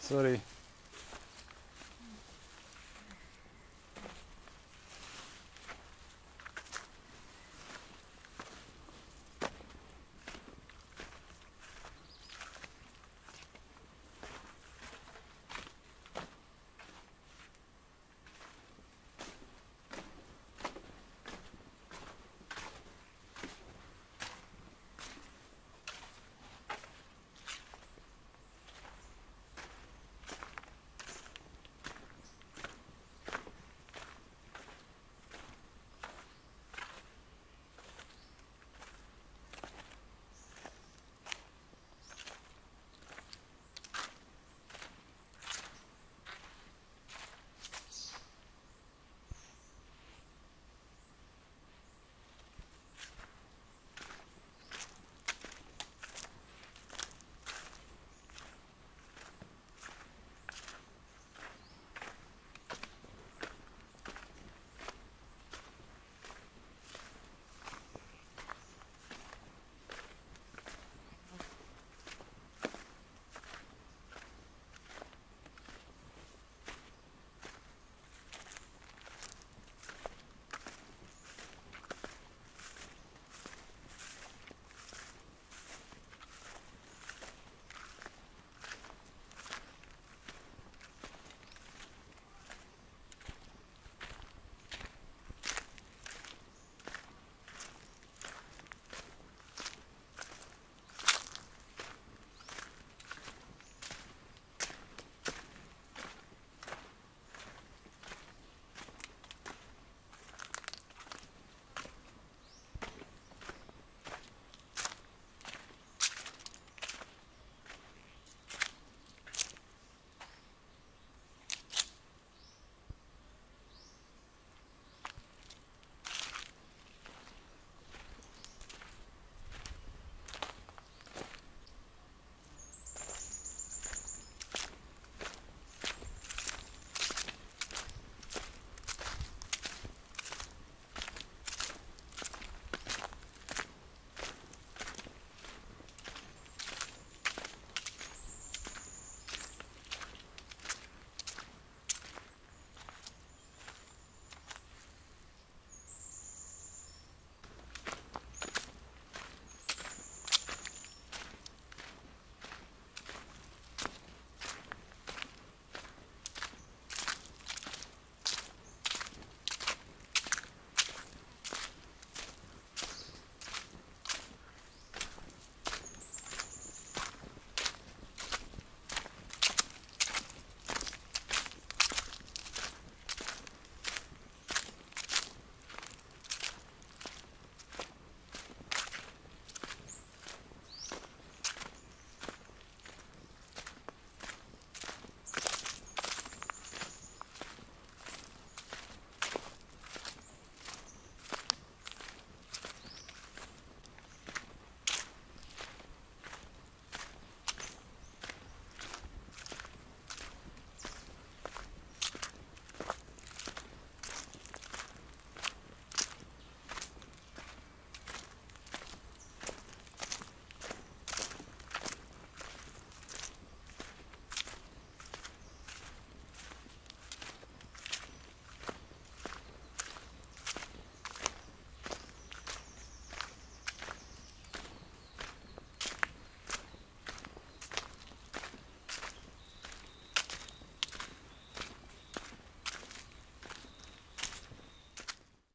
Sorry.